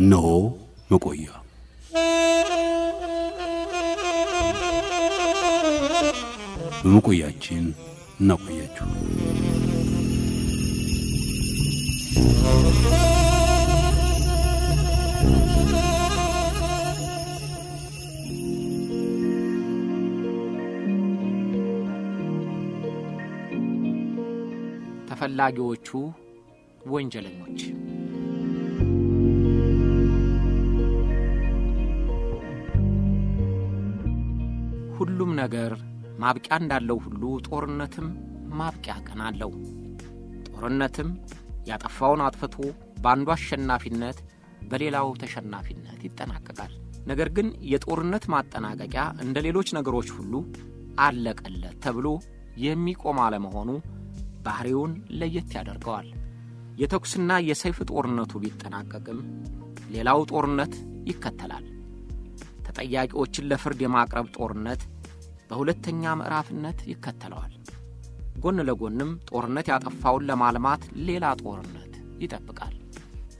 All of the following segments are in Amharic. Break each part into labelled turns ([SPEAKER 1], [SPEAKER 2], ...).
[SPEAKER 1] እነሆ መቆያ በመቆያችን እናቆያችሁ።
[SPEAKER 2] ተፈላጊዎቹ ወንጀለኞች ሁሉም ነገር ማብቂያ እንዳለው ሁሉ ጦርነትም ማብቂያ ቀን አለው። ጦርነትም ያጠፋውን አጥፍቶ በአንዱ አሸናፊነት በሌላው ተሸናፊነት ይጠናቀቃል። ነገር ግን የጦርነት ማጠናቀቂያ እንደ ሌሎች ነገሮች ሁሉ አለቀለት ተብሎ የሚቆም አለመሆኑ ባህሪውን ለየት ያደርገዋል። የተኩስና የሰይፍ ጦርነቱ ቢጠናቀቅም ሌላው ጦርነት ይከተላል። ተጠያቂዎችን ለፍርድ የማቅረብ ጦርነት በሁለተኛ ምዕራፍነት ይከተለዋል። ጎን ለጎንም ጦርነት ያጠፋውን ለማልማት ሌላ ጦርነት ይጠብቃል።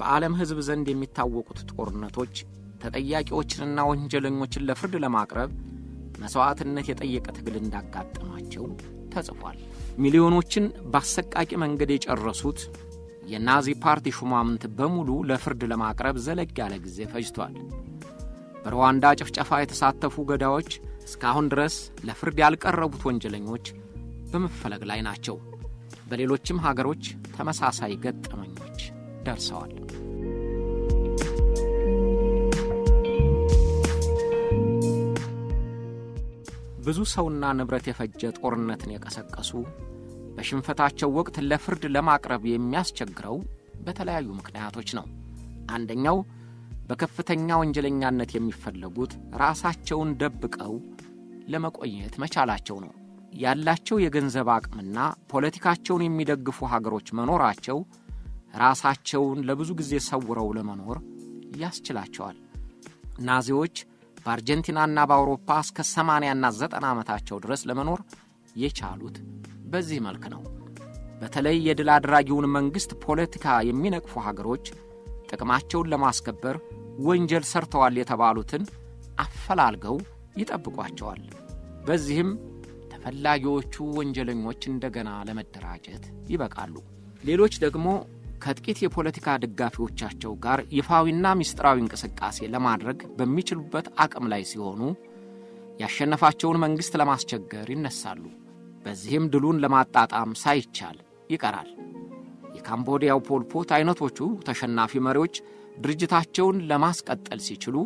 [SPEAKER 2] በዓለም ሕዝብ ዘንድ የሚታወቁት ጦርነቶች ተጠያቂዎችንና ወንጀለኞችን ለፍርድ ለማቅረብ መሥዋዕትነት የጠየቀ ትግል እንዳጋጠማቸው ተጽፏል። ሚሊዮኖችን በአሰቃቂ መንገድ የጨረሱት የናዚ ፓርቲ ሹማምንት በሙሉ ለፍርድ ለማቅረብ ዘለግ ያለ ጊዜ ፈጅቷል። በሩዋንዳ ጭፍጨፋ የተሳተፉ ገዳዮች እስካሁን ድረስ ለፍርድ ያልቀረቡት ወንጀለኞች በመፈለግ ላይ ናቸው። በሌሎችም ሀገሮች ተመሳሳይ ገጠመኞች ደርሰዋል። ብዙ ሰውና ንብረት የፈጀ ጦርነትን የቀሰቀሱ በሽንፈታቸው ወቅት ለፍርድ ለማቅረብ የሚያስቸግረው በተለያዩ ምክንያቶች ነው። አንደኛው በከፍተኛ ወንጀለኛነት የሚፈለጉት ራሳቸውን ደብቀው ለመቆየት መቻላቸው ነው። ያላቸው የገንዘብ አቅምና ፖለቲካቸውን የሚደግፉ ሀገሮች መኖራቸው ራሳቸውን ለብዙ ጊዜ ሰውረው ለመኖር ያስችላቸዋል። ናዚዎች በአርጀንቲናና በአውሮፓ እስከ 80ና 90 ዓመታቸው ድረስ ለመኖር የቻሉት በዚህ መልክ ነው። በተለይ የድል አድራጊውን መንግሥት ፖለቲካ የሚነቅፉ ሀገሮች ጥቅማቸውን ለማስከበር ወንጀል ሰርተዋል የተባሉትን አፈላልገው ይጠብቋቸዋል። በዚህም ተፈላጊዎቹ ወንጀለኞች እንደገና ለመደራጀት ይበቃሉ። ሌሎች ደግሞ ከጥቂት የፖለቲካ ደጋፊዎቻቸው ጋር ይፋዊና ምስጢራዊ እንቅስቃሴ ለማድረግ በሚችሉበት አቅም ላይ ሲሆኑ ያሸነፋቸውን መንግሥት ለማስቸገር ይነሳሉ። በዚህም ድሉን ለማጣጣም ሳይቻል ይቀራል። የካምቦዲያው ፖልፖት አይነቶቹ ተሸናፊ መሪዎች ድርጅታቸውን ለማስቀጠል ሲችሉ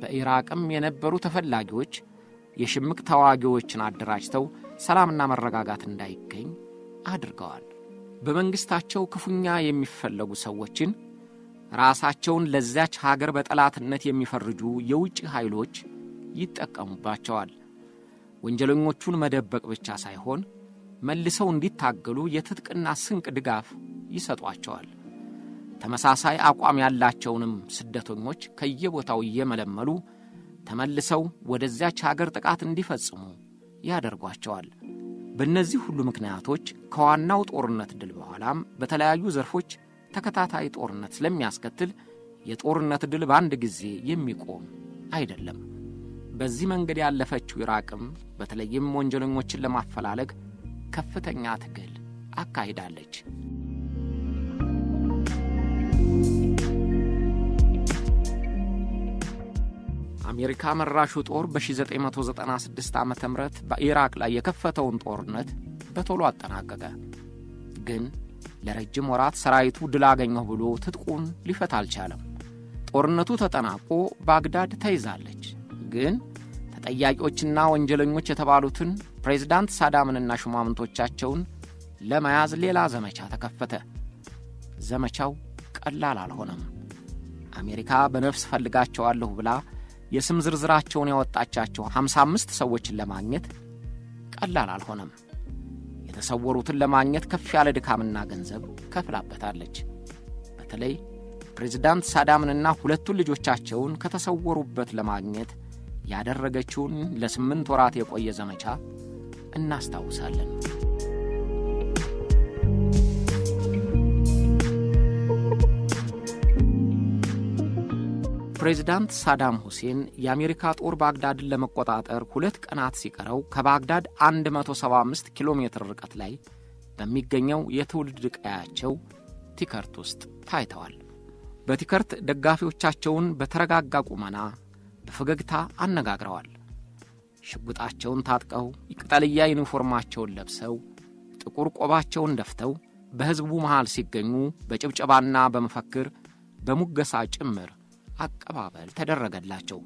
[SPEAKER 2] በኢራቅም የነበሩ ተፈላጊዎች የሽምቅ ተዋጊዎችን አደራጅተው ሰላምና መረጋጋት እንዳይገኝ አድርገዋል። በመንግሥታቸው ክፉኛ የሚፈለጉ ሰዎችን ራሳቸውን ለዚያች ሀገር በጠላትነት የሚፈርጁ የውጭ ኃይሎች ይጠቀሙባቸዋል። ወንጀለኞቹን መደበቅ ብቻ ሳይሆን መልሰው እንዲታገሉ የትጥቅና ስንቅ ድጋፍ ይሰጧቸዋል። ተመሳሳይ አቋም ያላቸውንም ስደተኞች ከየቦታው እየመለመሉ ተመልሰው ወደዚያች ሀገር ጥቃት እንዲፈጽሙ ያደርጓቸዋል። በእነዚህ ሁሉ ምክንያቶች ከዋናው ጦርነት ድል በኋላም በተለያዩ ዘርፎች ተከታታይ ጦርነት ስለሚያስከትል የጦርነት ድል በአንድ ጊዜ የሚቆም አይደለም። በዚህ መንገድ ያለፈችው ኢራቅም በተለይም ወንጀለኞችን ለማፈላለግ ከፍተኛ ትግል አካሂዳለች። አሜሪካ መራሹ ጦር በ1996 ዓ ም በኢራቅ ላይ የከፈተውን ጦርነት በቶሎ አጠናቀቀ። ግን ለረጅም ወራት ሰራዊቱ ድል አገኘሁ ብሎ ትጥቁን ሊፈታ አልቻለም። ጦርነቱ ተጠናቆ ባግዳድ ተይዛለች። ግን ተጠያቂዎችና ወንጀለኞች የተባሉትን ፕሬዝዳንት ሳዳምንና ሹማምንቶቻቸውን ለመያዝ ሌላ ዘመቻ ተከፈተ። ዘመቻው ቀላል አልሆነም። አሜሪካ በነፍስ ፈልጋቸዋለሁ ብላ የስም ዝርዝራቸውን ያወጣቻቸው 55 ሰዎችን ለማግኘት ቀላል አልሆነም። የተሰወሩትን ለማግኘት ከፍ ያለ ድካምና ገንዘብ ከፍላበታለች። በተለይ ፕሬዝዳንት ሳዳምንና ሁለቱን ልጆቻቸውን ከተሰወሩበት ለማግኘት ያደረገችውን ለስምንት ወራት የቆየ ዘመቻ እናስታውሳለን። ፕሬዚዳንት ሳዳም ሁሴን የአሜሪካ ጦር ባግዳድን ለመቆጣጠር ሁለት ቀናት ሲቀረው ከባግዳድ 175 ኪሎ ሜትር ርቀት ላይ በሚገኘው የትውልድ ቀያቸው ቲከርት ውስጥ ታይተዋል። በቲከርት ደጋፊዎቻቸውን በተረጋጋ ቁመና በፈገግታ አነጋግረዋል። ሽጉጣቸውን ታጥቀው የቅጠልያ ዩኒፎርማቸውን ለብሰው ጥቁር ቆባቸውን ደፍተው በሕዝቡ መሃል ሲገኙ በጭብጨባና በመፈክር በሙገሳ ጭምር አቀባበል ተደረገላቸው።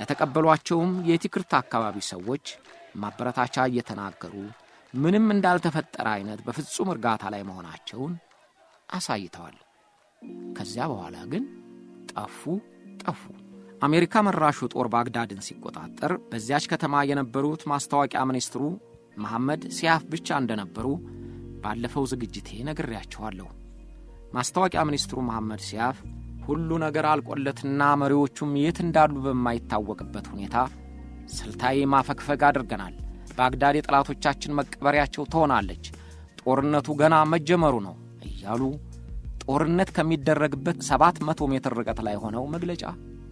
[SPEAKER 2] ለተቀበሏቸውም የቲክርት አካባቢ ሰዎች ማበረታቻ እየተናገሩ ምንም እንዳልተፈጠረ አይነት በፍጹም እርጋታ ላይ መሆናቸውን አሳይተዋል። ከዚያ በኋላ ግን ጠፉ ጠፉ። አሜሪካ መራሹ ጦር ባግዳድን ሲቆጣጠር በዚያች ከተማ የነበሩት ማስታወቂያ ሚኒስትሩ መሐመድ ሲያፍ ብቻ እንደነበሩ ባለፈው ዝግጅቴ ነግሬያቸዋለሁ። ማስታወቂያ ሚኒስትሩ መሐመድ ሲያፍ ሁሉ ነገር አልቆለትና መሪዎቹም የት እንዳሉ በማይታወቅበት ሁኔታ ስልታዊ ማፈግፈግ አድርገናል። ባግዳድ የጠላቶቻችን መቀበሪያቸው ትሆናለች፣ ጦርነቱ ገና መጀመሩ ነው እያሉ ጦርነት ከሚደረግበት ሰባት መቶ ሜትር ርቀት ላይ ሆነው መግለጫ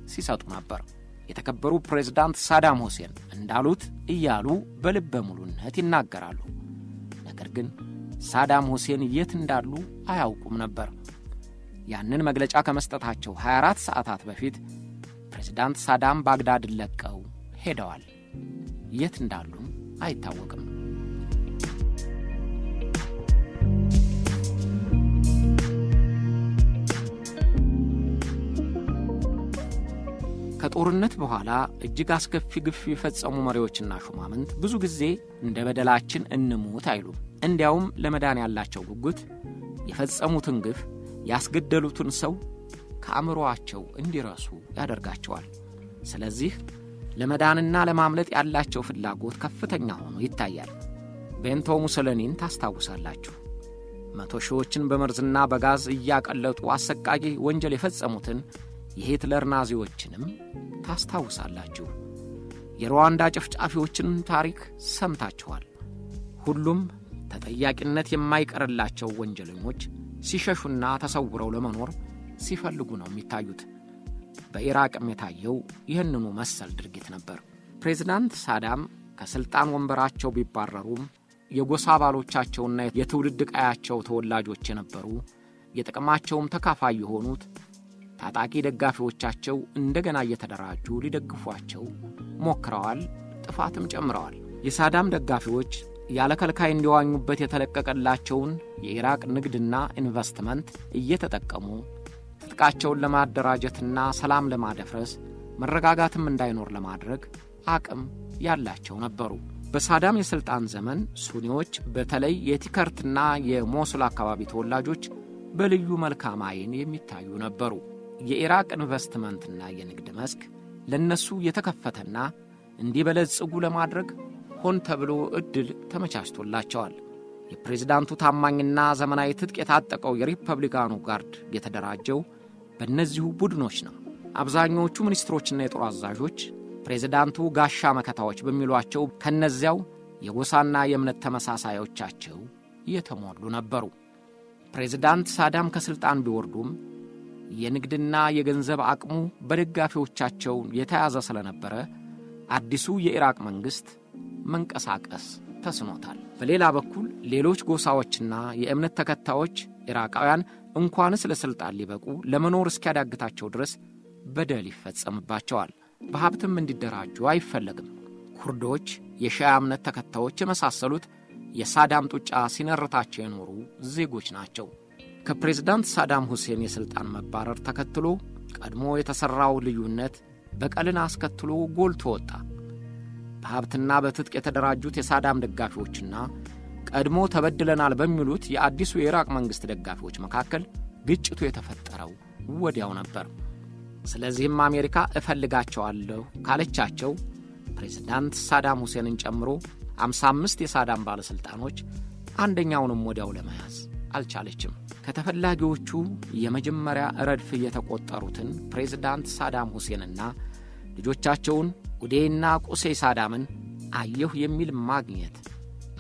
[SPEAKER 2] ሲሰጡ ነበር። የተከበሩ ፕሬዝዳንት ሳዳም ሁሴን እንዳሉት እያሉ በልበ ሙሉነት ይናገራሉ። ነገር ግን ሳዳም ሁሴን የት እንዳሉ አያውቁም ነበር። ያንን መግለጫ ከመስጠታቸው 24 ሰዓታት በፊት ፕሬዝዳንት ሳዳም ባግዳድን ለቀው ሄደዋል። የት እንዳሉም አይታወቅም። ከጦርነት በኋላ እጅግ አስከፊ ግፍ የፈጸሙ መሪዎችና ሹማምንት ብዙ ጊዜ እንደ በደላችን እንሙት አይሉም። እንዲያውም ለመዳን ያላቸው ጉጉት የፈጸሙትን ግፍ ያስገደሉትን ሰው ከአእምሮአቸው እንዲረሱ ያደርጋቸዋል። ስለዚህ ለመዳንና ለማምለጥ ያላቸው ፍላጎት ከፍተኛ ሆኖ ይታያል። ቤንቶ ሙሰሎኒን ታስታውሳላችሁ። መቶ ሺዎችን በመርዝና በጋዝ እያቀለጡ አሰቃቂ ወንጀል የፈጸሙትን የሂትለር ናዚዎችንም ታስታውሳላችሁ። የሩዋንዳ ጨፍጫፊዎችን ታሪክ ሰምታችኋል። ሁሉም ተጠያቂነት የማይቀርላቸው ወንጀለኞች ሲሸሹና ተሰውረው ለመኖር ሲፈልጉ ነው የሚታዩት። በኢራቅም የታየው ይህንኑ መሰል ድርጊት ነበር። ፕሬዝዳንት ሳዳም ከሥልጣን ወንበራቸው ቢባረሩም የጎሳ አባሎቻቸውና የትውልድ ቀያቸው ተወላጆች የነበሩ የጥቅማቸውም ተካፋይ የሆኑት ታጣቂ ደጋፊዎቻቸው እንደገና እየተደራጁ ሊደግፏቸው ሞክረዋል። ጥፋትም ጨምረዋል። የሳዳም ደጋፊዎች ያለ ከልካይ እንዲዋኙበት የተለቀቀላቸውን የኢራቅ ንግድና ኢንቨስትመንት እየተጠቀሙ ትጥቃቸውን ለማደራጀትና ሰላም ለማደፍረስ መረጋጋትም እንዳይኖር ለማድረግ አቅም ያላቸው ነበሩ። በሳዳም የሥልጣን ዘመን ሱኒዎች በተለይ የቲከርትና የሞሱል አካባቢ ተወላጆች በልዩ መልካም ዓይን የሚታዩ ነበሩ። የኢራቅ ኢንቨስትመንትና የንግድ መስክ ለእነሱ የተከፈተና እንዲበለጽጉ ለማድረግ ሆን ተብሎ ዕድል ተመቻችቶላቸዋል። የፕሬዝዳንቱ ታማኝና ዘመናዊ ትጥቅ የታጠቀው የሪፐብሊካኑ ጋርድ የተደራጀው በእነዚሁ ቡድኖች ነው። አብዛኛዎቹ ሚኒስትሮችና የጦር አዛዦች ፕሬዝዳንቱ ጋሻ መከታዎች በሚሏቸው ከእነዚያው የጎሳና የእምነት ተመሳሳዮቻቸው የተሞሉ ነበሩ። ፕሬዝዳንት ሳዳም ከሥልጣን ቢወርዱም የንግድና የገንዘብ አቅሙ በደጋፊዎቻቸው የተያዘ ስለነበረ አዲሱ የኢራቅ መንግሥት መንቀሳቀስ ተስኖታል። በሌላ በኩል ሌሎች ጎሳዎችና የእምነት ተከታዮች ኢራቃውያን እንኳንስ ለሥልጣን ሊበቁ ለመኖር እስኪያዳግታቸው ድረስ በደል ይፈጸምባቸዋል። በሀብትም እንዲደራጁ አይፈለግም። ኩርዶች፣ የሺያ እምነት ተከታዮች የመሳሰሉት የሳዳም ጡጫ ሲነርታቸው የኖሩ ዜጎች ናቸው። ከፕሬዝዳንት ሳዳም ሁሴን የሥልጣን መባረር ተከትሎ ቀድሞ የተሠራው ልዩነት በቀልን አስከትሎ ጎልቶ ወጣ። በሀብትና በትጥቅ የተደራጁት የሳዳም ደጋፊዎችና ቀድሞ ተበድለናል በሚሉት የአዲሱ የኢራቅ መንግሥት ደጋፊዎች መካከል ግጭቱ የተፈጠረው ወዲያው ነበር። ስለዚህም አሜሪካ እፈልጋቸዋለሁ ካለቻቸው ፕሬዝዳንት ሳዳም ሁሴንን ጨምሮ 55 የሳዳም ባለሥልጣኖች አንደኛውንም ወዲያው ለመያዝ አልቻለችም። ከተፈላጊዎቹ የመጀመሪያ ረድፍ የተቆጠሩትን ፕሬዝዳንት ሳዳም ሁሴንና ልጆቻቸውን ኡዴይና ቁሴ ሳዳምን አየሁ የሚል ማግኘት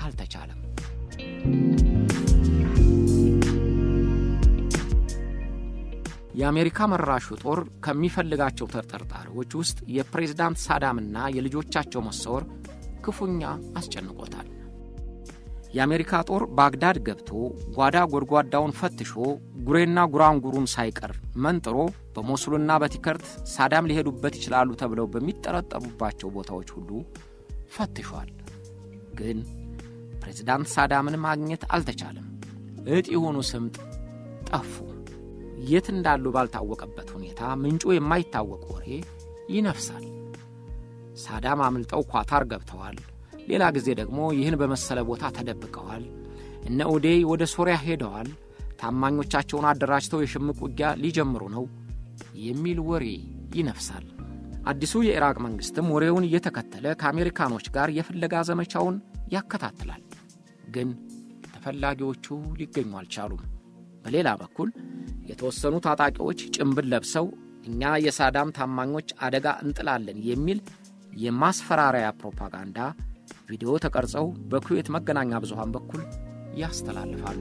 [SPEAKER 2] አልተቻለም። የአሜሪካ መራሹ ጦር ከሚፈልጋቸው ተጠርጣሪዎች ውስጥ የፕሬዝዳንት ሳዳምና የልጆቻቸው መሰወር ክፉኛ አስጨንቆታል። የአሜሪካ ጦር ባግዳድ ገብቶ ጓዳ ጎድጓዳውን ፈትሾ ጉሬና ጉራንጉሩን ሳይቀር መንጥሮ በሞሱልና በቲከርት ሳዳም ሊሄዱበት ይችላሉ ተብለው በሚጠረጠሩባቸው ቦታዎች ሁሉ ፈትሿል። ግን ፕሬዝዳንት ሳዳምን ማግኘት አልተቻለም። እጥ የሆኑ ስምጥ ጠፉ። የት እንዳሉ ባልታወቀበት ሁኔታ ምንጩ የማይታወቅ ወሬ ይነፍሳል። ሳዳም አምልጠው ኳታር ገብተዋል። ሌላ ጊዜ ደግሞ ይህን በመሰለ ቦታ ተደብቀዋል። እነ ኡዴይ ወደ ሶሪያ ሄደዋል። ታማኞቻቸውን አደራጅተው የሽምቅ ውጊያ ሊጀምሩ ነው የሚል ወሬ ይነፍሳል። አዲሱ የኢራቅ መንግሥትም ወሬውን እየተከተለ ከአሜሪካኖች ጋር የፍለጋ ዘመቻውን ያከታትላል። ግን ተፈላጊዎቹ ሊገኙ አልቻሉም። በሌላ በኩል የተወሰኑ ታጣቂዎች ጭንብል ለብሰው እኛ የሳዳም ታማኞች አደጋ እንጥላለን የሚል የማስፈራሪያ ፕሮፓጋንዳ ቪዲዮ ተቀርጸው በኩዌት መገናኛ ብዙሃን በኩል ያስተላልፋሉ።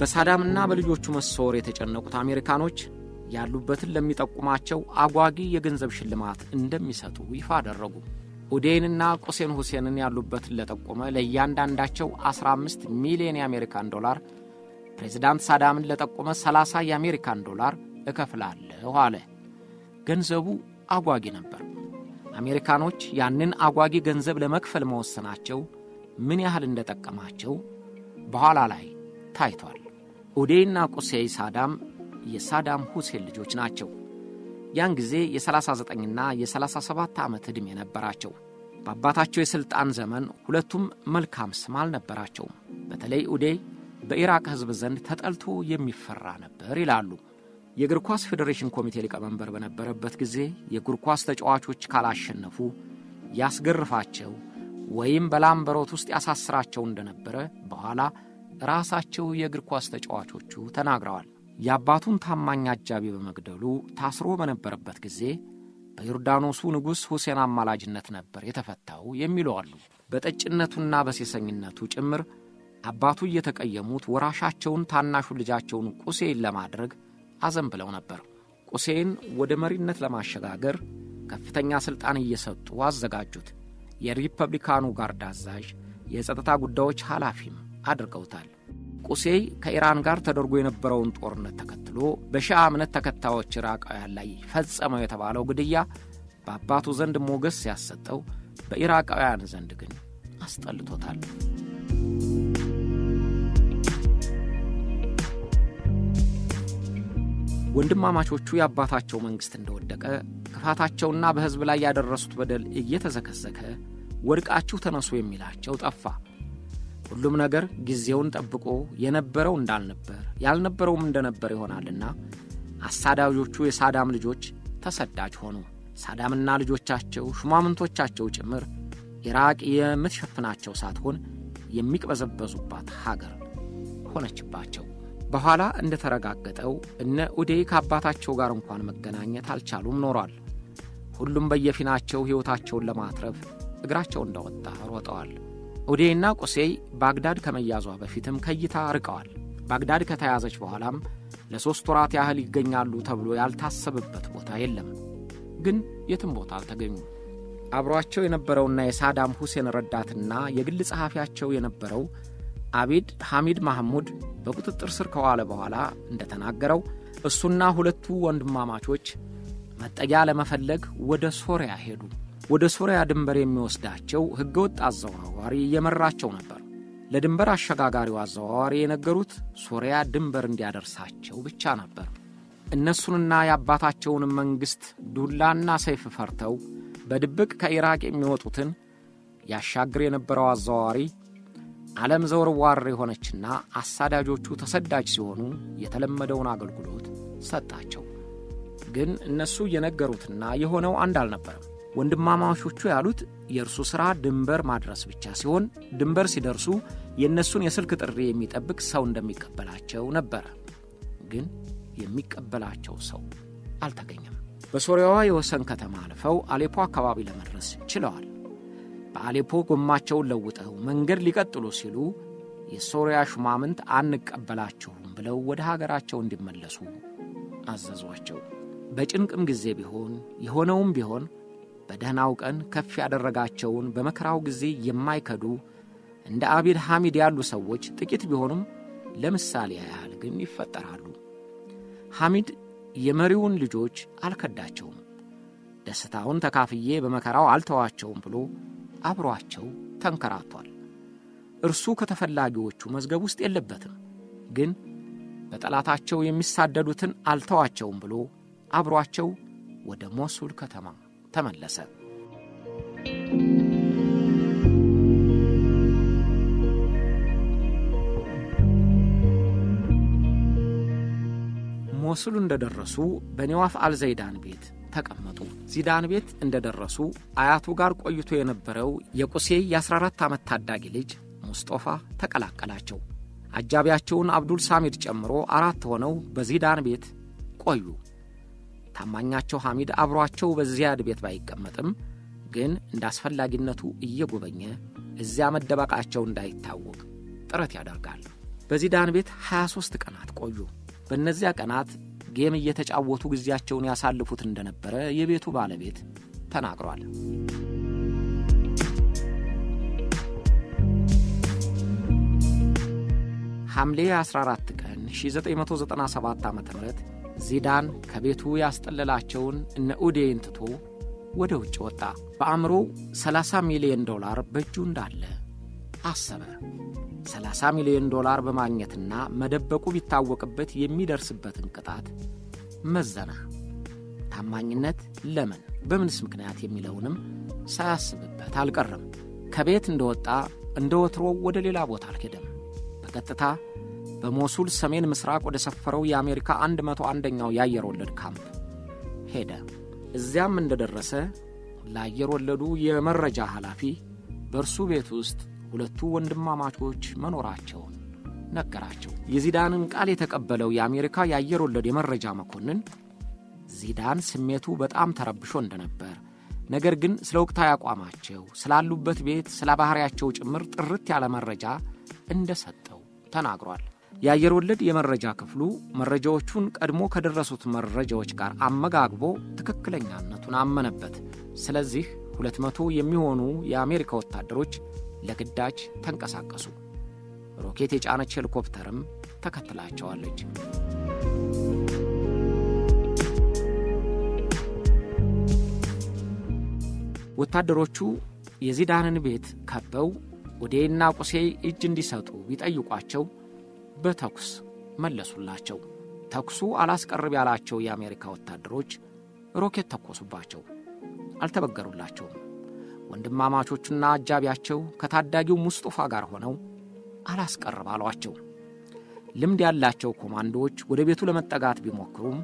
[SPEAKER 2] በሳዳምና በልጆቹ መሰወር የተጨነቁት አሜሪካኖች ያሉበትን ለሚጠቁማቸው አጓጊ የገንዘብ ሽልማት እንደሚሰጡ ይፋ አደረጉ። ኡዴይንና ቁሴን ሁሴንን ያሉበትን ለጠቆመ ለእያንዳንዳቸው 15 ሚሊዮን የአሜሪካን ዶላር፣ ፕሬዚዳንት ሳዳምን ለጠቆመ 30 የአሜሪካን ዶላር እከፍላለሁ አለ። ገንዘቡ አጓጊ ነበር። አሜሪካኖች ያንን አጓጊ ገንዘብ ለመክፈል መወሰናቸው ምን ያህል እንደጠቀማቸው በኋላ ላይ ታይቷል። ኡዴይና ቁሴይ ሳዳም የሳዳም ሁሴን ልጆች ናቸው። ያን ጊዜ የ39ና የ37 ዓመት ዕድሜ ነበራቸው። በአባታቸው የሥልጣን ዘመን ሁለቱም መልካም ስም አልነበራቸውም። በተለይ ኡዴይ በኢራቅ ሕዝብ ዘንድ ተጠልቶ የሚፈራ ነበር ይላሉ። የእግር ኳስ ፌዴሬሽን ኮሚቴ ሊቀመንበር በነበረበት ጊዜ የእግር ኳስ ተጫዋቾች ካላሸነፉ ያስገርፋቸው ወይም በላምበሮት ውስጥ ያሳስራቸው እንደነበረ በኋላ ራሳቸው የእግር ኳስ ተጫዋቾቹ ተናግረዋል። የአባቱን ታማኝ አጃቢ በመግደሉ ታስሮ በነበረበት ጊዜ በዮርዳኖሱ ንጉሥ ሁሴን አማላጅነት ነበር የተፈታው የሚሉ አሉ። በጠጭነቱና በሴሰኝነቱ ጭምር አባቱ እየተቀየሙት ወራሻቸውን ታናሹ ልጃቸውን ቁሴን ለማድረግ አዘን ብለው ነበር። ቁሴን ወደ መሪነት ለማሸጋገር ከፍተኛ ሥልጣን እየሰጡ አዘጋጁት። የሪፐብሊካኑ ጋርድ አዛዥ፣ የጸጥታ ጉዳዮች ኃላፊም አድርገውታል። ቁሴይ ከኢራን ጋር ተደርጎ የነበረውን ጦርነት ተከትሎ በሺዓ እምነት ተከታዮች ኢራቃውያን ላይ ፈጸመው የተባለው ግድያ በአባቱ ዘንድ ሞገስ ሲያሰጠው፣ በኢራቃውያን ዘንድ ግን አስጠልቶታል። ወንድማማቾቹ የአባታቸው መንግሥት እንደወደቀ ክፋታቸውና በሕዝብ ላይ ያደረሱት በደል እየተዘከዘከ ወድቃችሁ ተነሱ የሚላቸው ጠፋ። ሁሉም ነገር ጊዜውን ጠብቆ የነበረው እንዳልነበር ያልነበረውም እንደነበር ይሆናልና አሳዳጆቹ የሳዳም ልጆች ተሰዳጅ ሆኑ። ሳዳምና ልጆቻቸው ሹማምንቶቻቸው ጭምር ኢራቅ የምትሸፍናቸው ሳትሆን የሚቅበዘበዙባት ሀገር ሆነችባቸው። በኋላ እንደተረጋገጠው እነ ኡዴይ ከአባታቸው ጋር እንኳን መገናኘት አልቻሉም ኖሯል። ሁሉም በየፊናቸው ሕይወታቸውን ለማትረፍ እግራቸው እንደወጣ ሮጠዋል። ኡዴይና ቁሴይ ባግዳድ ከመያዟ በፊትም ከእይታ ርቀዋል። ባግዳድ ከተያዘች በኋላም ለሦስት ወራት ያህል ይገኛሉ ተብሎ ያልታሰበበት ቦታ የለም። ግን የትም ቦታ አልተገኙም። አብሯቸው የነበረውና የሳዳም ሁሴን ረዳትና የግል ጸሐፊያቸው የነበረው አቢድ ሐሚድ ማህሙድ በቁጥጥር ስር ከዋለ በኋላ እንደተናገረው እሱና ሁለቱ ወንድማማቾች መጠጊያ ለመፈለግ ወደ ሶሪያ ሄዱ። ወደ ሶሪያ ድንበር የሚወስዳቸው ሕገወጥ አዘዋዋሪ እየመራቸው ነበር። ለድንበር አሸጋጋሪው አዘዋዋሪ የነገሩት ሶሪያ ድንበር እንዲያደርሳቸው ብቻ ነበር። እነሱንና የአባታቸውን መንግሥት ዱላና ሰይፍ ፈርተው በድብቅ ከኢራቅ የሚወጡትን ያሻግር የነበረው አዘዋዋሪ ዓለም ዘወርዋር የሆነችና አሳዳጆቹ ተሰዳጅ ሲሆኑ የተለመደውን አገልግሎት ሰጣቸው። ግን እነሱ የነገሩትና የሆነው አንድ አልነበረም። ወንድማማቾቹ ያሉት የእርሱ ሥራ ድንበር ማድረስ ብቻ ሲሆን ድንበር ሲደርሱ የእነሱን የስልክ ጥሪ የሚጠብቅ ሰው እንደሚቀበላቸው ነበረ። ግን የሚቀበላቸው ሰው አልተገኘም። በሶሪያዋ የወሰን ከተማ አልፈው አሌፖ አካባቢ ለመድረስ ችለዋል። በአሌፖ ጎማቸውን ለውጠው መንገድ ሊቀጥሉ ሲሉ የሶሪያ ሹማምንት አንቀበላችሁም ብለው ወደ ሀገራቸው እንዲመለሱ አዘዟቸው። በጭንቅም ጊዜ ቢሆን የሆነውም ቢሆን በደህናው ቀን ከፍ ያደረጋቸውን በመከራው ጊዜ የማይከዱ እንደ አቢድ ሐሚድ ያሉ ሰዎች ጥቂት ቢሆኑም ለምሳሌ ያህል ግን ይፈጠራሉ። ሐሚድ የመሪውን ልጆች አልከዳቸውም። ደስታውን ተካፍዬ በመከራው አልተዋቸውም ብሎ አብሯቸው ተንከራቷል። እርሱ ከተፈላጊዎቹ መዝገብ ውስጥ የለበትም። ግን በጠላታቸው የሚሳደዱትን አልተዋቸውም ብሎ አብሯቸው ወደ ሞሱል ከተማ ተመለሰ። ሞሱል እንደደረሱ በኒዋፍ አልዘይዳን ቤት ተቀመጡ። ዚዳን ቤት እንደደረሱ አያቱ ጋር ቆይቶ የነበረው የቁሴ የ14 ዓመት ታዳጊ ልጅ ሙስጦፋ ተቀላቀላቸው። አጃቢያቸውን አብዱል ሳሚድ ጨምሮ አራት ሆነው በዚዳን ቤት ቆዩ። ታማኛቸው ሐሚድ አብሯቸው በዚያድ ቤት ባይቀመጥም ግን እንደ አስፈላጊነቱ እየጎበኘ እዚያ መደበቃቸው እንዳይታወቅ ጥረት ያደርጋል። በዚዳን ቤት 23 ቀናት ቆዩ። በእነዚያ ቀናት game እየተጫወቱ ጊዜያቸውን ያሳልፉት እንደነበረ የቤቱ ባለቤት ተናግሯል። ሐምሌ 14 ቀን 1997 ዓ ም ዚዳን ከቤቱ ያስጠለላቸውን እነ ኡዴይን ትቶ ወደ ውጭ ወጣ። በአእምሮው 30 ሚሊዮን ዶላር በእጁ እንዳለ አሰበ። 30 ሚሊዮን ዶላር በማግኘትና መደበቁ ቢታወቅበት የሚደርስበትን ቅጣት መዘና። ታማኝነት ለምን በምንስ ምክንያት የሚለውንም ሳያስብበት አልቀረም። ከቤት እንደወጣ እንደ ወትሮው ወደ ሌላ ቦታ አልሄደም። በቀጥታ በሞሱል ሰሜን ምስራቅ ወደ ሰፈረው የአሜሪካ 101ኛው የአየር ወለድ ካምፕ ሄደ። እዚያም እንደደረሰ ለአየር ወለዱ የመረጃ ኃላፊ በእርሱ ቤት ውስጥ ሁለቱ ወንድማማቾች መኖራቸውን ነገራቸው። የዚዳንን ቃል የተቀበለው የአሜሪካ የአየር ወለድ የመረጃ መኮንን ዚዳን ስሜቱ በጣም ተረብሾ እንደነበር፣ ነገር ግን ስለ ወቅታዊ አቋማቸው፣ ስላሉበት ቤት፣ ስለ ባሕሪያቸው ጭምር ጥርት ያለ መረጃ እንደሰጠው ተናግሯል። የአየር ወለድ የመረጃ ክፍሉ መረጃዎቹን ቀድሞ ከደረሱት መረጃዎች ጋር አመጋግቦ ትክክለኛነቱን አመነበት። ስለዚህ ሁለት መቶ የሚሆኑ የአሜሪካ ወታደሮች ለግዳጅ ተንቀሳቀሱ። ሮኬት የጫነች ሄሊኮፕተርም ተከትላቸዋለች። ወታደሮቹ የዚዳንን ቤት ከበው ወዴና ቁሴ እጅ እንዲሰጡ ቢጠይቋቸው በተኩስ መለሱላቸው። ተኩሱ አላስቀርብ ያላቸው የአሜሪካ ወታደሮች ሮኬት ተኮሱባቸው። አልተበገሩላቸውም። ወንድማማቾቹና አጃቢያቸው ከታዳጊው ሙስጡፋ ጋር ሆነው አላስቀርብ አሏቸው። ልምድ ያላቸው ኮማንዶዎች ወደ ቤቱ ለመጠጋት ቢሞክሩም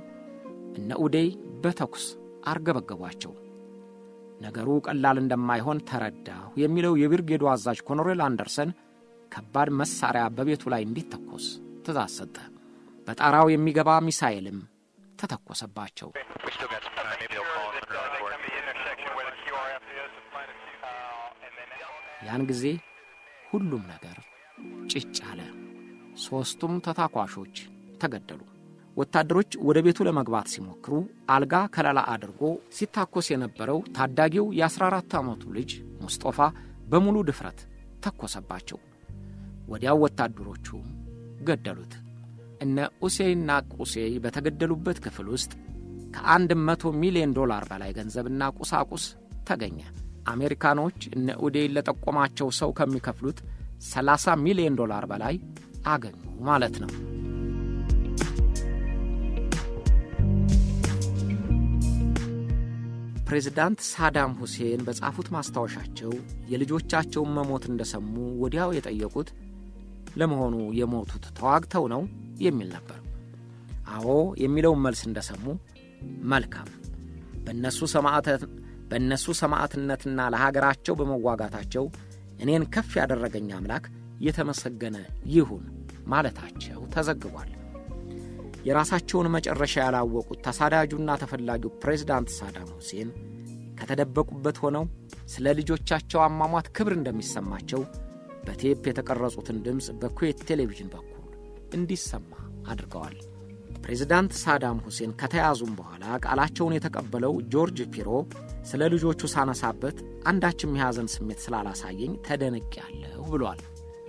[SPEAKER 2] እነ ኡዴይ በተኩስ አርገበገቧቸው። ነገሩ ቀላል እንደማይሆን ተረዳሁ የሚለው የብርጌዱ አዛዥ ኮሎኔል አንደርሰን ከባድ መሳሪያ በቤቱ ላይ እንዲተኮስ ትእዛዝ ሰጠ። በጣራው የሚገባ ሚሳኤልም ተተኮሰባቸው። ያን ጊዜ ሁሉም ነገር ጭጭ አለ። ሦስቱም ተታኳሾች ተገደሉ። ወታደሮች ወደ ቤቱ ለመግባት ሲሞክሩ አልጋ ከለላ አድርጎ ሲታኮስ የነበረው ታዳጊው የ14 ዓመቱ ልጅ ሙስጦፋ በሙሉ ድፍረት ተኮሰባቸው። ወዲያው ወታደሮቹ ገደሉት። እነ ኡሴይና ቁሴይ በተገደሉበት ክፍል ውስጥ ከአንድ መቶ ሚሊዮን ዶላር በላይ ገንዘብና ቁሳቁስ ተገኘ። አሜሪካኖች እነ ኡዴይን ለጠቆማቸው ሰው ከሚከፍሉት 30 ሚሊዮን ዶላር በላይ አገኙ ማለት ነው። ፕሬዝዳንት ሳዳም ሁሴን በጻፉት ማስታወሻቸው የልጆቻቸውን መሞት እንደሰሙ ወዲያው የጠየቁት ለመሆኑ የሞቱት ተዋግተው ነው የሚል ነበር። አዎ የሚለውን መልስ እንደሰሙ መልካም፣ በእነሱ በእነሱ ሰማዕትነትና ለሀገራቸው በመዋጋታቸው እኔን ከፍ ያደረገኝ አምላክ የተመሰገነ ይሁን ማለታቸው ተዘግቧል። የራሳቸውን መጨረሻ ያላወቁት ተሳዳጁና ተፈላጊው ፕሬዝዳንት ሳዳም ሁሴን ከተደበቁበት ሆነው ስለ ልጆቻቸው አሟሟት ክብር እንደሚሰማቸው በቴፕ የተቀረጹትን ድምፅ በኩዌት ቴሌቪዥን በኩል እንዲሰማ አድርገዋል። ፕሬዝዳንት ሳዳም ሁሴን ከተያዙም በኋላ ቃላቸውን የተቀበለው ጆርጅ ፒሮ ስለ ልጆቹ ሳነሳበት አንዳችም የሐዘን ስሜት ስላላሳየኝ ተደንቄያለሁ ብሏል።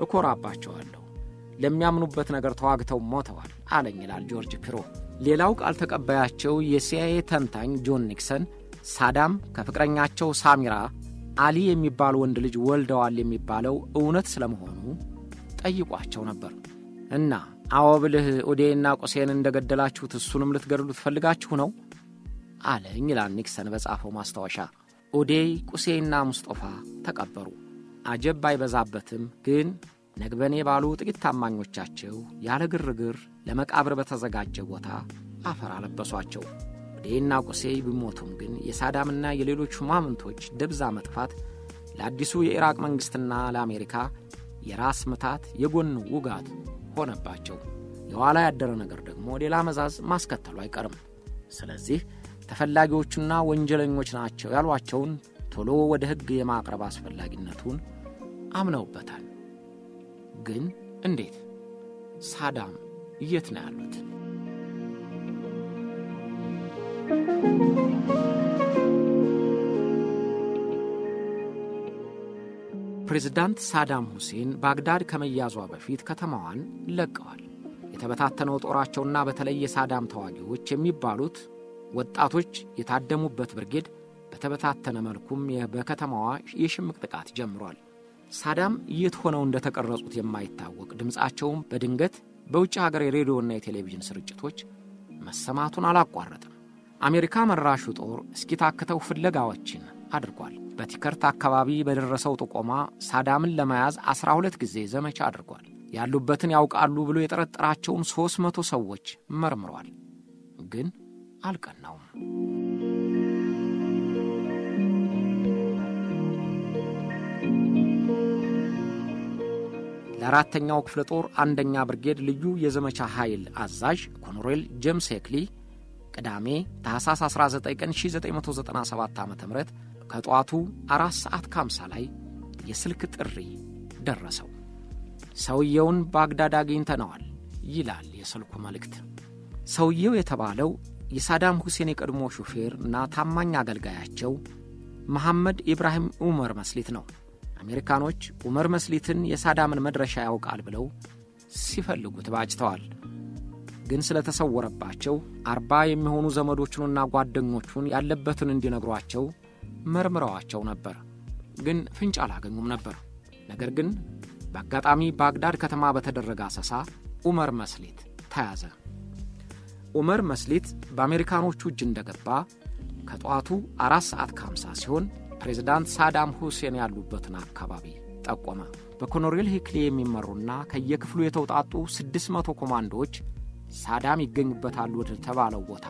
[SPEAKER 2] እኮራባቸዋለሁ፣ ለሚያምኑበት ነገር ተዋግተው ሞተዋል አለኝ ይላል ጆርጅ ፒሮ። ሌላው ቃል ተቀባያቸው የሲአይኤ ተንታኝ ጆን ኒክሰን ሳዳም ከፍቅረኛቸው ሳሚራ አሊ የሚባል ወንድ ልጅ ወልደዋል የሚባለው እውነት ስለመሆኑ ጠይቋቸው ነበር እና አዎ ብልህ ኦዴና ቁሴን እንደገደላችሁት እሱንም ልትገድሉ ትፈልጋችሁ ነው አለኝ ይላል ኒክሰን በጻፈው ማስታወሻ። ኦዴይ ቁሴና ሙስጦፋ ተቀበሩ። አጀብ አይበዛበትም ግን ነግበኔ ባሉ ጥቂት ታማኞቻቸው ያለ ግርግር ለመቃብር በተዘጋጀ ቦታ አፈር አለበሷቸው። ኦዴይና ቁሴ ቢሞቱም ግን የሳዳምና የሌሎች ሹማምንቶች ደብዛ መጥፋት ለአዲሱ የኢራቅ መንግሥትና ለአሜሪካ የራስ ምታት የጎን ውጋት ሆነባቸው። የኋላ ያደረ ነገር ደግሞ ሌላ መዛዝ ማስከተሉ አይቀርም። ስለዚህ ተፈላጊዎቹና ወንጀለኞች ናቸው ያሏቸውን ቶሎ ወደ ሕግ የማቅረብ አስፈላጊነቱን አምነውበታል። ግን እንዴት? ሳዳም የት ነው ያሉት? ፕሬዝዳንት ሳዳም ሁሴን ባግዳድ ከመያዟ በፊት ከተማዋን ለቀዋል። የተበታተነው ጦራቸውና በተለይ የሳዳም ተዋጊዎች የሚባሉት ወጣቶች የታደሙበት ብርጌድ በተበታተነ መልኩም በከተማዋ የሽምቅ ጥቃት ጀምሯል። ሳዳም የት ሆነው እንደተቀረጹት የማይታወቅ ድምፃቸውም በድንገት በውጭ ሀገር የሬዲዮና የቴሌቪዥን ስርጭቶች መሰማቱን አላቋረጥም። አሜሪካ መራሹ ጦር እስኪታክተው ፍለጋዎችን አድርጓል። በቲከርት አካባቢ በደረሰው ጥቆማ ሳዳምን ለመያዝ ዐሥራ ሁለት ጊዜ ዘመቻ አድርጓል። ያሉበትን ያውቃሉ ብሎ የጠረጠራቸውን ሦስት መቶ ሰዎች መርምሯል። ግን አልቀናውም። ለአራተኛው ክፍለ ጦር አንደኛ ብርጌድ ልዩ የዘመቻ ኃይል አዛዥ ኮሎኔል ጄምስ ሄክሊ ቅዳሜ ታኅሳስ 19 ቀን 1997 ዓ ም ከጠዋቱ አራት ሰዓት ከአምሳ ላይ የስልክ ጥሪ ደረሰው። ሰውየውን ባግዳድ አግኝተነዋል ይላል የስልኩ መልእክት። ሰውየው የተባለው የሳዳም ሁሴን የቀድሞ ሹፌር እና ታማኝ አገልጋያቸው መሐመድ ኢብራሂም ዑመር መስሊት ነው። አሜሪካኖች ዑመር መስሊትን የሳዳምን መድረሻ ያውቃል ብለው ሲፈልጉት ባጭተዋል። ግን ስለተሰወረባቸው አርባ የሚሆኑ ዘመዶቹንና ጓደኞቹን ያለበትን እንዲነግሯቸው መርምረዋቸው ነበር። ግን ፍንጭ አላገኙም ነበር። ነገር ግን በአጋጣሚ ባግዳድ ከተማ በተደረገ አሰሳ ዑመር መስሊት ተያዘ። ዑመር መስሊት በአሜሪካኖቹ እጅ እንደገባ ከጠዋቱ አራት ሰዓት ከአምሳ ሲሆን ፕሬዝዳንት ሳዳም ሁሴን ያሉበትን አካባቢ ጠቆመ። በኮሎኔል ሂክሊ የሚመሩና ከየክፍሉ የተውጣጡ ስድስት መቶ ኮማንዶዎች ሳዳም ይገኙበታል ወደ ተባለው ቦታ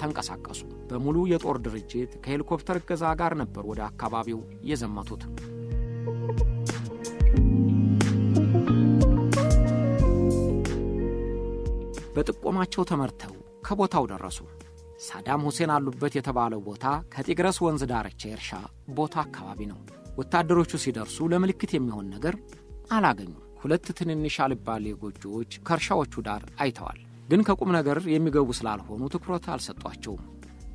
[SPEAKER 2] ተንቀሳቀሱ። በሙሉ የጦር ድርጅት ከሄሊኮፕተር እገዛ ጋር ነበር ወደ አካባቢው የዘመቱት። በጥቆማቸው ተመርተው ከቦታው ደረሱ። ሳዳም ሁሴን አሉበት የተባለው ቦታ ከጢግረስ ወንዝ ዳርቻ የእርሻ ቦታ አካባቢ ነው። ወታደሮቹ ሲደርሱ ለምልክት የሚሆን ነገር አላገኙም። ሁለት ትንንሽ አልባሌ ጎጆዎች ከእርሻዎቹ ዳር አይተዋል። ግን ከቁም ነገር የሚገቡ ስላልሆኑ ትኩረት አልሰጧቸውም።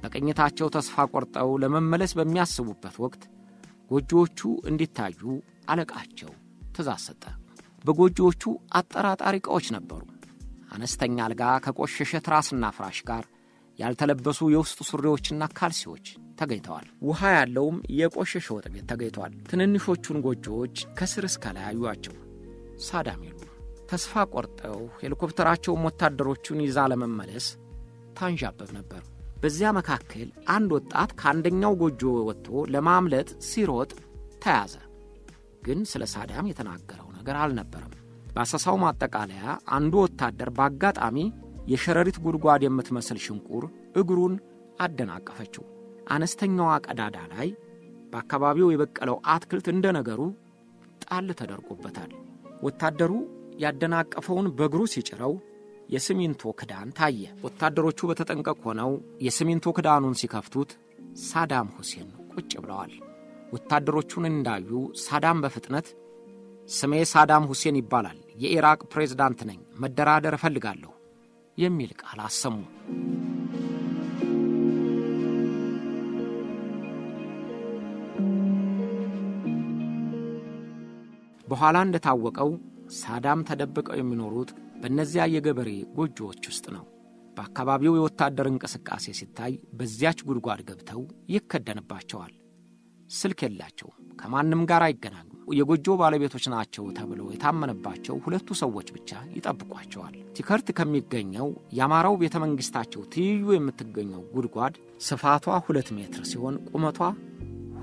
[SPEAKER 2] በቅኝታቸው ተስፋ ቆርጠው ለመመለስ በሚያስቡበት ወቅት ጎጆዎቹ እንዲታዩ አለቃቸው ትእዛዝ ሰጠ። በጎጆዎቹ አጠራጣሪ ዕቃዎች ነበሩ። አነስተኛ አልጋ ከቆሸሸ ትራስና ፍራሽ ጋር ያልተለበሱ የውስጥ ሱሪዎችና ካልሲዎች ተገኝተዋል። ውሃ ያለውም የቆሸሸ ወጥ ቤት ተገኝተዋል። ትንንሾቹን ጎጆዎች ከስር እስከ ላይ አዩአቸው። ሳዳም የሉ። ተስፋ ቆርጠው ሄሊኮፕተራቸውን ወታደሮቹን ይዛ ለመመለስ ታንዣበብ ነበር። በዚያ መካከል አንድ ወጣት ከአንደኛው ጎጆ ወጥቶ ለማምለጥ ሲሮጥ ተያዘ። ግን ስለ ሳዳም የተናገረው ነገር አልነበረም። በአሰሳው ማጠቃለያ አንዱ ወታደር በአጋጣሚ የሸረሪት ጉድጓድ የምትመስል ሽንቁር እግሩን አደናቀፈችው። አነስተኛዋ ቀዳዳ ላይ በአካባቢው የበቀለው አትክልት እንደ ነገሩ ጣል ተደርጎበታል። ወታደሩ ያደናቀፈውን በእግሩ ሲጭረው የሲሚንቶ ክዳን ታየ። ወታደሮቹ በተጠንቀቅ ሆነው የሲሚንቶ ክዳኑን ሲከፍቱት ሳዳም ሁሴን ቁጭ ብለዋል። ወታደሮቹን እንዳዩ ሳዳም በፍጥነት ስሜ ሳዳም ሁሴን ይባላል፣ የኢራቅ ፕሬዝዳንት ነኝ፣ መደራደር እፈልጋለሁ የሚል ቃል አሰሙ። በኋላ እንደታወቀው ሳዳም ተደብቀው የሚኖሩት በእነዚያ የገበሬ ጎጆዎች ውስጥ ነው። በአካባቢው የወታደር እንቅስቃሴ ሲታይ በዚያች ጉድጓድ ገብተው ይከደንባቸዋል። ስልክ የላቸውም። ከማንም ጋር አይገናኙም። የጎጆ ባለቤቶች ናቸው ተብለው የታመነባቸው ሁለቱ ሰዎች ብቻ ይጠብቋቸዋል። ቲከርት ከሚገኘው ያማረው ቤተ መንግሥታቸው ትይዩ የምትገኘው ጉድጓድ ስፋቷ ሁለት ሜትር ሲሆን ቁመቷ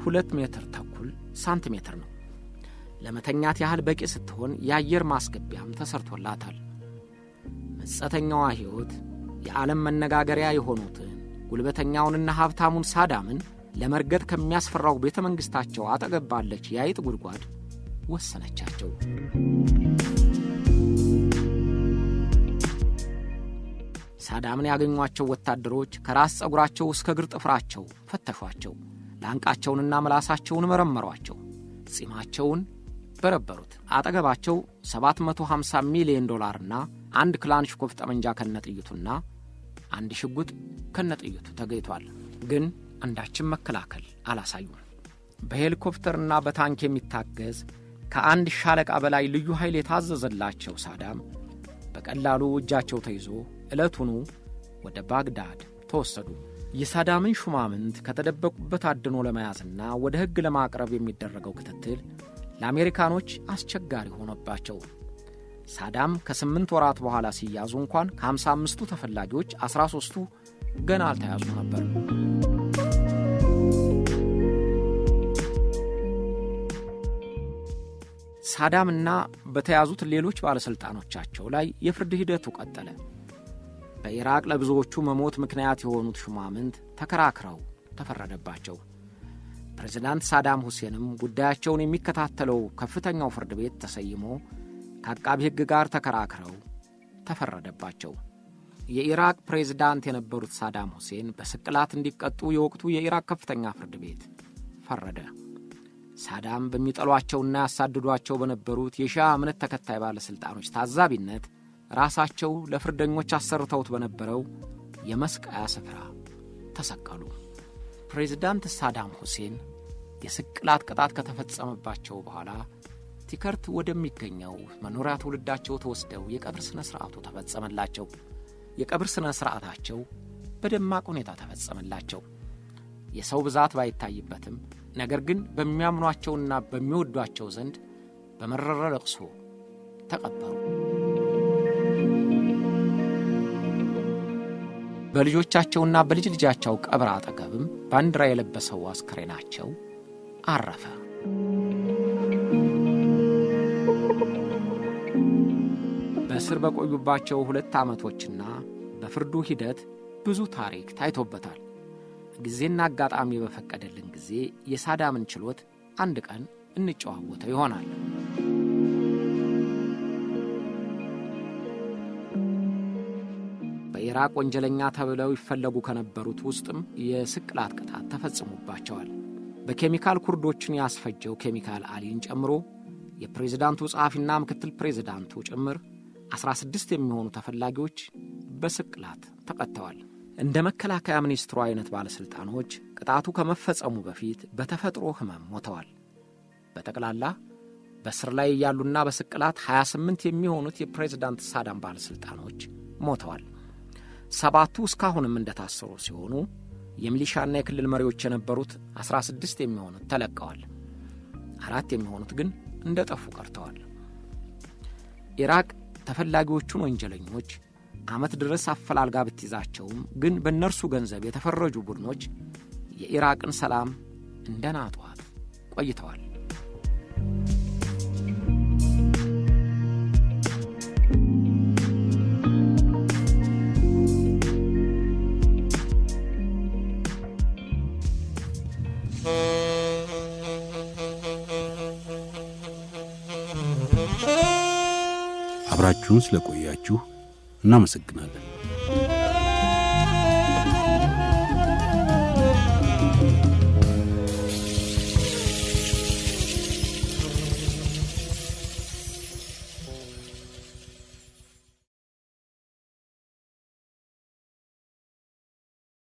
[SPEAKER 2] ሁለት ሜትር ተኩል ሳንቲሜትር ነው። ለመተኛት ያህል በቂ ስትሆን የአየር ማስገቢያም ተሰርቶላታል። መጸተኛዋ ሕይወት የዓለም መነጋገሪያ የሆኑትን ጉልበተኛውንና ሀብታሙን ሳዳምን ለመርገጥ ከሚያስፈራው ቤተ መንግሥታቸው አጠገብ ባለች የአይጥ ጉድጓድ ወሰነቻቸው። ሳዳምን ያገኟቸው ወታደሮች ከራስ ጸጉራቸው እስከ እግር ጥፍራቸው ፈተሿቸው። ላንቃቸውንና ምላሳቸውን መረመሯቸው። ጺማቸውን በረበሩት። አጠገባቸው 750 ሚሊዮን ዶላርና አንድ ክላንሽኮቭ ጠመንጃ ከነጥይቱና አንድ ሽጉጥ ከነጥይቱ ተገኝቷል። ግን አንዳችን መከላከል አላሳዩም። በሄሊኮፕተርና በታንክ የሚታገዝ ከአንድ ሻለቃ በላይ ልዩ ኃይል የታዘዘላቸው ሳዳም በቀላሉ እጃቸው ተይዞ ዕለቱኑ ወደ ባግዳድ ተወሰዱ። የሳዳምን ሹማምንት ከተደበቁበት አድኖ ለመያዝና ወደ ሕግ ለማቅረብ የሚደረገው ክትትል ለአሜሪካኖች አስቸጋሪ ሆነባቸው። ሳዳም ከስምንት ወራት በኋላ ሲያዙ እንኳን ከሃምሳ አምስቱ ተፈላጊዎች አስራ ሦስቱ ገና አልተያዙ ነበር። ሳዳምና በተያዙት ሌሎች ባለሥልጣኖቻቸው ላይ የፍርድ ሂደቱ ቀጠለ። በኢራቅ ለብዙዎቹ መሞት ምክንያት የሆኑት ሹማምንት ተከራክረው ተፈረደባቸው። ፕሬዚዳንት ሳዳም ሁሴንም ጉዳያቸውን የሚከታተለው ከፍተኛው ፍርድ ቤት ተሰይሞ ከአቃቢ ሕግ ጋር ተከራክረው ተፈረደባቸው። የኢራቅ ፕሬዝዳንት የነበሩት ሳዳም ሁሴን በስቅላት እንዲቀጡ የወቅቱ የኢራቅ ከፍተኛ ፍርድ ቤት ፈረደ። ሳዳም በሚጠሏቸውና ያሳድዷቸው በነበሩት የሺያ እምነት ተከታይ ባለሥልጣኖች ታዛቢነት ራሳቸው ለፍርደኞች አሰርተውት በነበረው የመስቀያ ስፍራ ተሰቀሉ። ፕሬዝዳንት ሳዳም ሁሴን የስቅላት ቅጣት ከተፈጸመባቸው በኋላ ቲከርት ወደሚገኘው መኖሪያ ትውልዳቸው ተወስደው የቀብር ሥነ ሥርዓቱ ተፈጸመላቸው። የቀብር ሥነ ሥርዓታቸው በደማቅ ሁኔታ ተፈጸመላቸው። የሰው ብዛት ባይታይበትም ነገር ግን በሚያምኗቸውና በሚወዷቸው ዘንድ በመረረ ለቅሶ ተቀበሩ። በልጆቻቸውና በልጅ ልጃቸው ቀብር አጠገብም ባንዲራ የለበሰው አስክሬናቸው አረፈ። በእስር በቆዩባቸው ሁለት ዓመቶችና በፍርዱ ሂደት ብዙ ታሪክ ታይቶበታል። ጊዜና አጋጣሚ በፈቀደልን ጊዜ የሳዳምን ችሎት አንድ ቀን እንጨዋወተው ይሆናል። በኢራቅ ወንጀለኛ ተብለው ይፈለጉ ከነበሩት ውስጥም የስቅላት ቅጣት ተፈጽሞባቸዋል። በኬሚካል ኩርዶችን ያስፈጀው ኬሚካል አሊን ጨምሮ የፕሬዝዳንቱ ጸሐፊና ምክትል ፕሬዝዳንቱ ጭምር 16 የሚሆኑ ተፈላጊዎች በስቅላት ተቀጥተዋል። እንደ መከላከያ ሚኒስትሩ አይነት ባለሥልጣኖች ቅጣቱ ከመፈጸሙ በፊት በተፈጥሮ ሕመም ሞተዋል። በጠቅላላ በስር ላይ ያሉና በስቅላት 28 የሚሆኑት የፕሬዝዳንት ሳዳም ባለሥልጣኖች ሞተዋል። ሰባቱ እስካሁንም እንደታሰሩ ሲሆኑ የሚሊሻና የክልል መሪዎች የነበሩት 16 የሚሆኑት ተለቀዋል። አራት የሚሆኑት ግን እንደ ጠፉ ቀርተዋል። ኢራቅ ተፈላጊዎቹን ወንጀለኞች ዓመት ድረስ አፈላልጋ ብትይዛቸውም ግን በእነርሱ ገንዘብ የተፈረጁ ቡድኖች የኢራቅን ሰላም እንደ ናጧት ቆይተዋል።
[SPEAKER 1] አብራችሁን ስለቆያችሁ እናመሰግናለን።